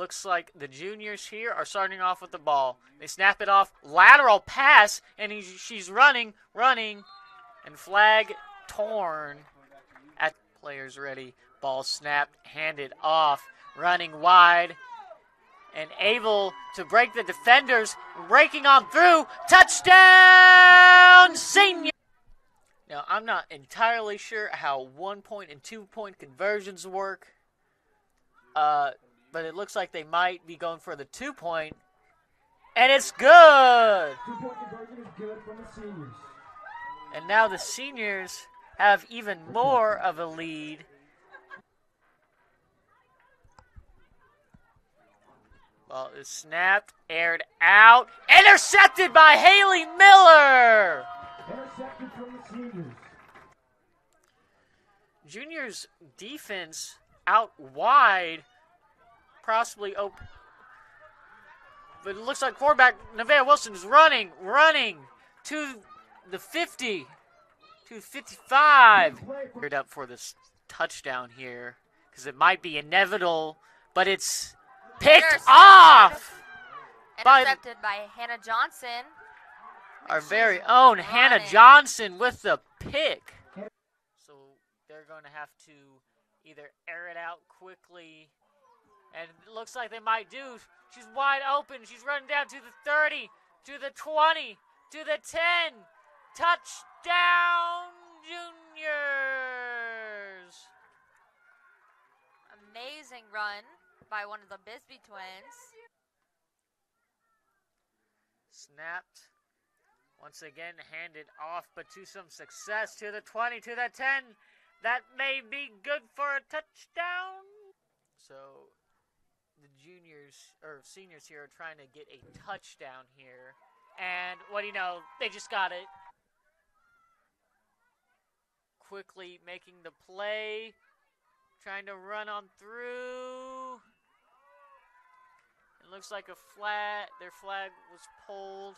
looks like the juniors here are starting off with the ball. They snap it off, lateral pass, and he's, she's running, running, and flag torn at players ready. Ball snapped, handed off, running wide, and able to break the defenders, breaking on through. Touchdown, senior! Now, I'm not entirely sure how one point and two point conversions work, uh, but it looks like they might be going for the two point, and it's good! Two point conversion is good from the seniors. And now the seniors have even more of a lead. Well, it's snapped, aired out, intercepted by Haley Miller! Intercepted from the seniors. Juniors defense out wide, possibly open. But it looks like quarterback Nevaeh Wilson is running, running to the 50, to 55. Geared up for this touchdown here because it might be inevitable, but it's picked off by Intercepted by Hannah Johnson. our very own Hannah. Johnson with the pick. So they're going to have to either air it out quickly, and it looks like they might do. She's wide open. She's running down to the 30, to the 20, to the 10. Touchdown, Juniors! Amazing run by one of the Bisbee twins. Snapped. Once again, handed off, but to some success to the 20, to the 10. That may be good for a touchdown. Juniors, or seniors here, are trying to get a touchdown here. And what do you know? They just got it. Quickly making the play. Trying to run on through. It looks like a flat. their flag was pulled.